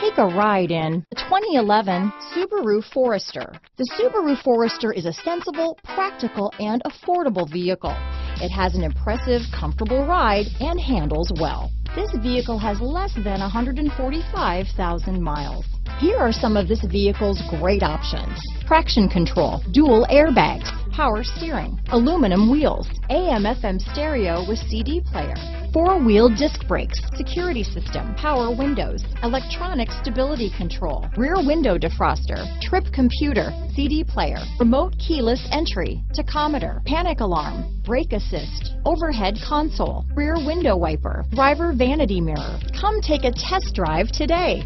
Take a ride in the 2011 Subaru Forester. The Subaru Forester is a sensible, practical, and affordable vehicle. It has an impressive, comfortable ride and handles well. This vehicle has less than 145,000 miles. Here are some of this vehicle's great options. Traction control, dual airbags, power steering, aluminum wheels, AM FM stereo with CD player, four-wheel disc brakes, security system, power windows, electronic stability control, rear window defroster, trip computer, CD player, remote keyless entry, tachometer, panic alarm, brake assist, overhead console, rear window wiper, driver vanity mirror. Come take a test drive today.